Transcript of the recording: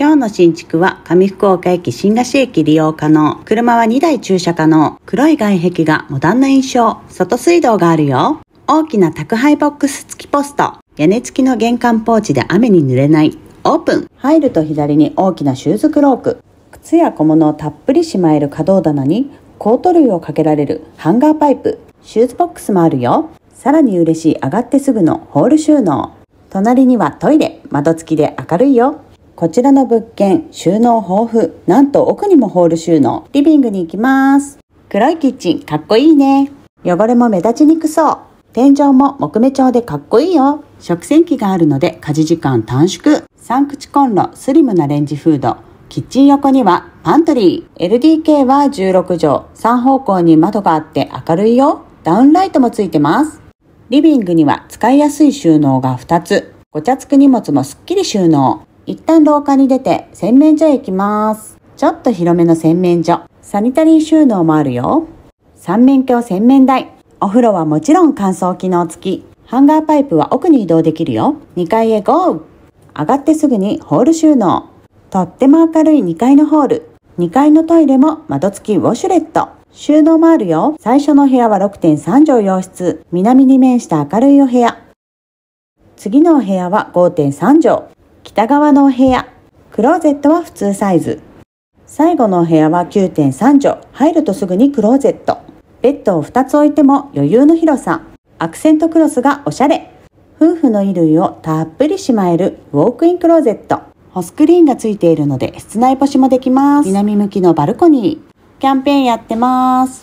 今日の新築は上福岡駅新河岸駅利用可能。車は2台駐車可能。黒い外壁がモダンな印象。外水道があるよ。大きな宅配ボックス付きポスト。屋根付きの玄関ポーチで雨に濡れない。オープン。入ると左に大きなシューズクローク。靴や小物をたっぷりしまえる可動棚にコート類をかけられるハンガーパイプ。シューズボックスもあるよ。さらに嬉しい上がってすぐのホール収納。隣にはトイレ、窓付きで明るいよ。こちらの物件、収納豊富。なんと奥にもホール収納。リビングに行きます。黒いキッチン、かっこいいね。汚れも目立ちにくそう。天井も木目調でかっこいいよ。食洗機があるので家事時間短縮。3口コンロ、スリムなレンジフード。キッチン横にはパントリー。LDK は16畳。3方向に窓があって明るいよ。ダウンライトもついてます。リビングには使いやすい収納が2つ。ごちゃつく荷物もすっきり収納。一旦廊下に出て洗面所へ行きます。ちょっと広めの洗面所。サニタリー収納もあるよ。三面鏡洗面台。お風呂はもちろん乾燥機能付き。ハンガーパイプは奥に移動できるよ。2階へゴー上がってすぐにホール収納。とっても明るい2階のホール。2階のトイレも窓付きウォシュレット。収納もあるよ。最初の部屋は6.3畳洋室。南に面した明るいお部屋。次のお部屋は5.3畳。北側のお部屋。クローゼットは普通サイズ。最後のお部屋は9.3畳。入るとすぐにクローゼット。ベッドを2つ置いても余裕の広さ。アクセントクロスがおしゃれ。夫婦の衣類をたっぷりしまえるウォークインクローゼット。ホスクリーンがついているので室内干しもできます。南向きのバルコニー。キャンペーンやってます。